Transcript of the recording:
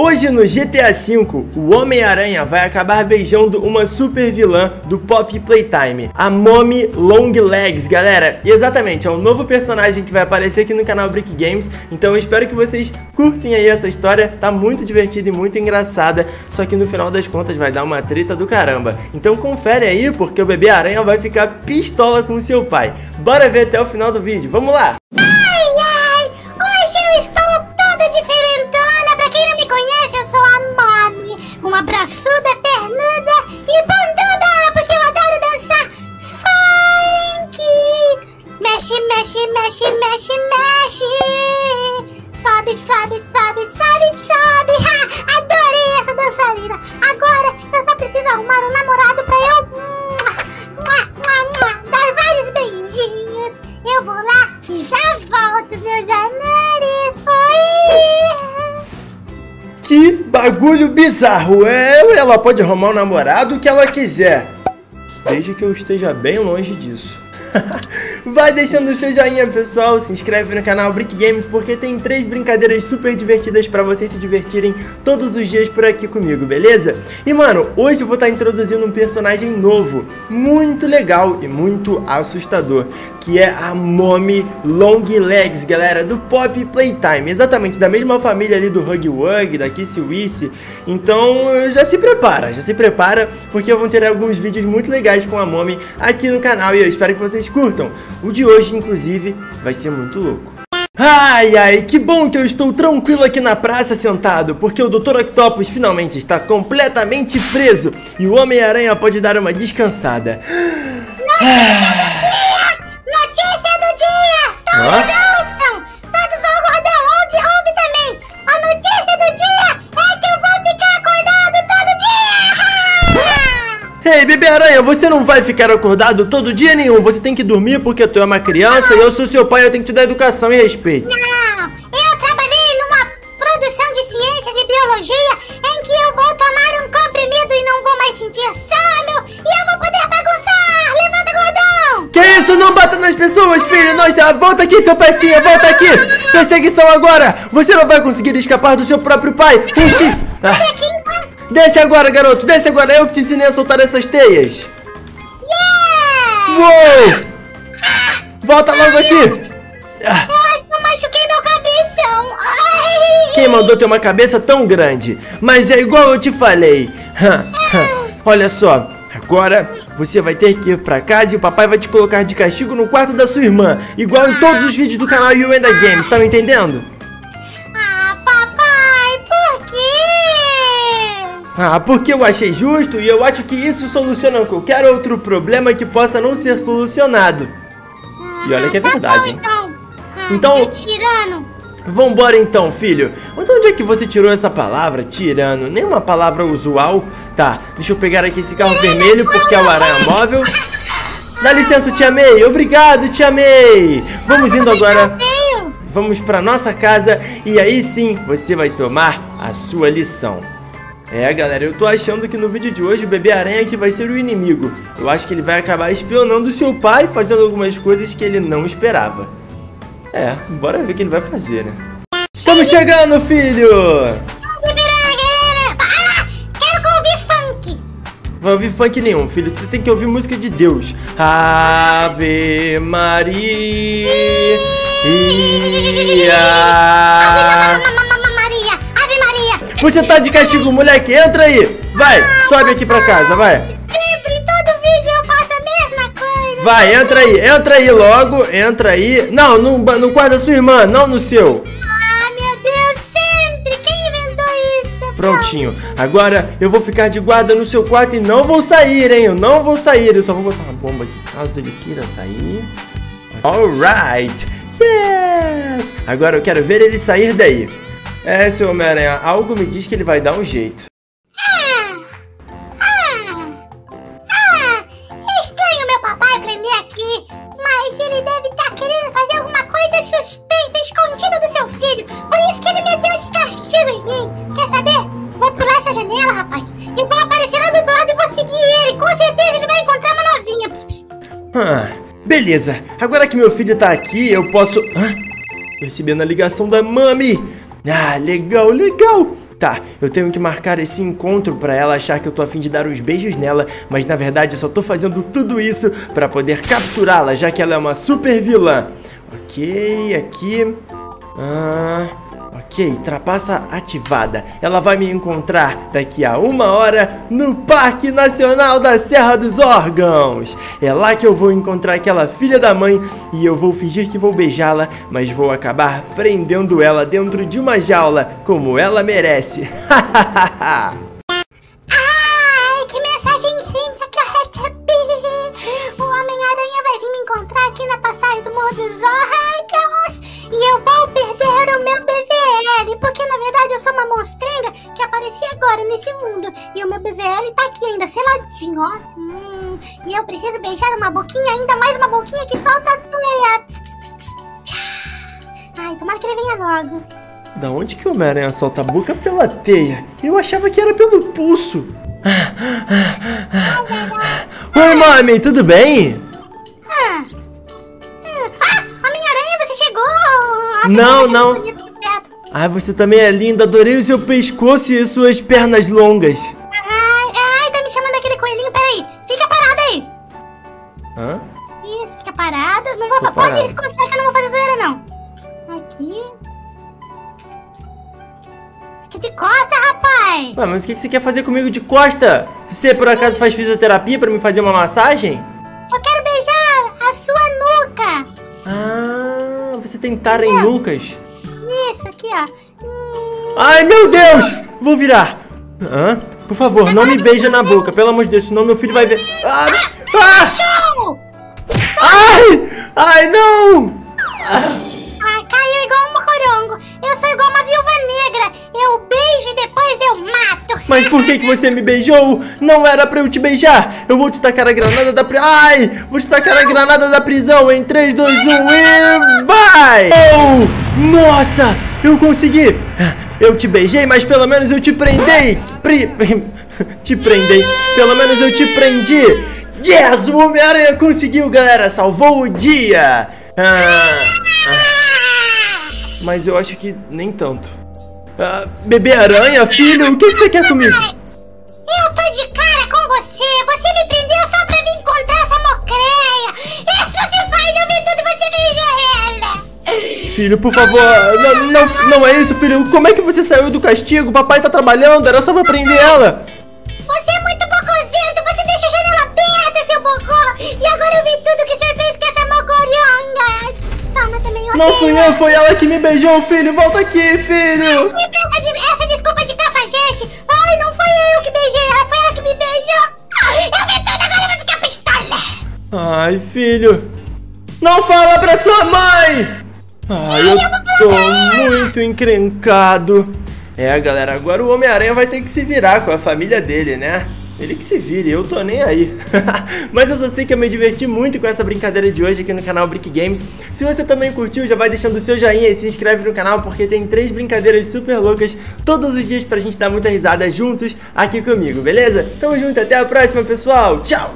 Hoje no GTA V, o Homem-Aranha vai acabar beijando uma super vilã do Pop Playtime, a Mommy Long Legs, galera. E exatamente, é um novo personagem que vai aparecer aqui no canal Brick Games, então eu espero que vocês curtem aí essa história, tá muito divertida e muito engraçada, só que no final das contas vai dar uma treta do caramba. Então confere aí, porque o bebê aranha vai ficar pistola com seu pai. Bora ver até o final do vídeo, vamos lá! Braçuda, pernuda e bunduda, porque eu adoro dançar funk. Mexe, mexe, mexe, mexe, mexe. Sobe, sobe, sobe, sobe, sobe. Ha, adorei essa dançarina. Agora eu só preciso arrumar um bagulho bizarro! É, ela pode arrumar o namorado que ela quiser, desde que eu esteja bem longe disso. Vai deixando o seu joinha, pessoal. Se inscreve no canal Brick Games porque tem três brincadeiras super divertidas para vocês se divertirem todos os dias por aqui comigo, beleza? E mano, hoje eu vou estar tá introduzindo um personagem novo, muito legal e muito assustador, que é a Mommy Long Legs, galera, do Pop Playtime, exatamente da mesma família ali do Hug Wug, da Kissy Wissy. Então, já se prepara, já se prepara, porque vou ter alguns vídeos muito legais com a Mommy aqui no canal e eu espero que vocês curtam. O de hoje, inclusive, vai ser muito louco. Ai, ai, que bom que eu estou tranquilo aqui na praça sentado, porque o Dr. Octopus finalmente está completamente preso e o Homem-Aranha pode dar uma descansada. Notícia do você não vai ficar acordado todo dia nenhum. Você tem que dormir porque tu é uma criança e eu sou seu pai, eu tenho que te dar educação e respeito. Não, eu trabalhei numa produção de ciências e biologia em que eu vou tomar um comprimido e não vou mais sentir sono e eu vou poder bagunçar. Levanta, gordão! Que isso? Não bata nas pessoas, filho! Nossa, volta aqui, seu pestinha, volta aqui! Perseguição agora! Você não vai conseguir escapar do seu próprio pai! Puxi! Ah. então. Desce agora, garoto! Desce agora! Eu que te ensinei a soltar essas teias! Uou! Volta logo aqui! Que eu machuquei meu cabeção. Ai. Quem mandou ter uma cabeça tão grande? Mas é igual eu te falei. Olha só, agora você vai ter que ir pra casa e o papai vai te colocar de castigo no quarto da sua irmã. Igual em todos os vídeos do canal You and the Games, tá me entendendo? Ah, porque eu achei justo e eu acho que isso soluciona qualquer outro problema que possa não ser solucionado. E olha que é Tá verdade, hein? então. Ah, Então- seu tirano. Vambora então, filho. Onde é que você tirou essa palavra, tirano? Nenhuma palavra usual. Tá, deixa eu pegar aqui esse carro vermelho porque é o aranha móvel. Dá licença, te amei. Obrigado, te amei. Vamos indo agora. Vamos pra nossa casa e aí sim você vai tomar a sua lição. É, galera, eu tô achando que no vídeo de hoje o bebê aranha que vai ser o inimigo. Eu acho que ele vai acabar espionando o seu pai, fazendo algumas coisas que ele não esperava. É, bora ver o que ele vai fazer, né? Estamos chegando, filho! Galera. Ah, quero ouvir funk. Vai ouvir funk nenhum, filho. Você tem que ouvir música de Deus. Ave Maria. Ave ma- ma- ma- Maria. Você tá de castigo, moleque. Entra aí. Vai, sobe aqui pra casa, vai. Sempre, em todo vídeo eu faço a mesma coisa. Vai, entra aí, entra aí logo, entra aí. Não, no, no quarto da sua irmã, não no seu. Ah, meu Deus, sempre. Quem inventou isso? Prontinho. Agora eu vou ficar de guarda no seu quarto e não vou sair, hein? Eu não vou sair. Eu só vou botar uma bomba aqui caso ele queira sair. Alright. Yes! Agora eu quero ver ele sair daí. É, seu Homem-Aranha, algo me diz que ele vai dar um jeito. Ah, ah, ah, é estranho meu papai prender aqui, mas ele deve estar querendo fazer alguma coisa suspeita escondida do seu filho. Por isso que ele meteu esse castigo em mim. Quer saber? Vou pular essa janela, rapaz. E vou aparecer lá do outro lado e vou seguir ele. Com certeza ele vai encontrar uma novinha. Pss, pss. Ah, beleza. Agora que meu filho tá aqui, eu posso. Ah, recebendo a ligação da Mami. Ah, legal, legal. Tá, eu tenho que marcar esse encontro pra ela achar que eu tô afim de dar uns beijos nela, mas na verdade eu só tô fazendo tudo isso pra poder capturá-la, já que ela é uma super vilã. Ok, aqui. Ah, ok, trapaça ativada. Ela vai me encontrar daqui a uma hora no Parque Nacional da Serra dos Órgãos. É lá que eu vou encontrar aquela filha da mãe e eu vou fingir que vou beijá-la, mas vou acabar prendendo ela dentro de uma jaula, como ela merece. Ai, que mensagem agora nesse mundo e o meu BVL tá aqui ainda seladinho, ó. Hum, e eu preciso beijar uma boquinha, ainda mais uma boquinha que solta a teia. Ai, tomara que ele venha logo. Da onde que o Homem-Aranha solta a boca pela teia? Eu achava que era pelo pulso. Oi, mami, tudo bem? Ah, ah Homem-Aranha, você chegou! Nossa, Não, é não. Ai, você também é linda, adorei o seu pescoço e as suas pernas longas. Ai, ai, tá me chamando aquele coelhinho, peraí. Fica parado aí. Hã? Isso, fica parado. Não vou, Tô pode parado. confiar que eu não vou fazer zoeira, não. Aqui. Fica de costa, rapaz. Ah, mas o que que você quer fazer comigo de costa? Você por acaso faz fisioterapia pra me fazer uma massagem? Eu quero beijar a sua nuca. Ah, você tem tara em nucas. Hum, Ai, meu Deus! Vou virar. Por favor, não me beija na boca, pelo amor de Deus, senão meu filho vai ver. Ah! ah! Ai! Ai, não! Ah, caiu igual um mocorongo. Eu sou igual uma viúva negra. Eu beijo e depois eu mato. Mas por que que você me beijou? Não era pra eu te beijar. Eu vou te tacar a granada da prisão. Ai! Vou te tacar a granada da prisão em 3, 2, 1 e vai! Oh! Nossa! Eu consegui! Eu te beijei, mas pelo menos eu te prendei! Pri... te prendei. Pelo menos eu te prendi. Yes! O Homem-Aranha conseguiu, galera! Salvou o dia! Ah, mas eu acho que nem tanto. Ah, bebê aranha, filho, o que, que você quer comigo? Eu tô de cara com você. Você me prendeu Filho, por favor, não, não, não é isso, filho. Como é que você saiu do castigo? Papai tá trabalhando, era só pra prender ela. Você é muito bocozento. Você deixa a janela aberta, seu bocó. E agora eu vi tudo que o senhor fez com essa mocoronga. Toma também, ok? Não fui eu, foi ela que me beijou, filho. Volta aqui, filho. Essa, essa desculpa de cafajeste. Ai, não foi eu que beijei ela, foi ela que me beijou. Ai, Eu vi tudo, agora eu vou ficar pistola. Ai, filho. Não fala pra sua mãe. Ai, eu tô muito encrencado. É, galera, agora o Homem-Aranha vai ter que se virar com a família dele, né? Ele que se vire, eu tô nem aí. Mas eu só sei que eu me diverti muito com essa brincadeira de hoje aqui no canal Brick Games. Se você também curtiu, já vai deixando o seu joinha e se inscreve no canal porque tem três brincadeiras super loucas todos os dias pra gente dar muita risada juntos aqui comigo, beleza? Tamo junto, até a próxima, pessoal. Tchau!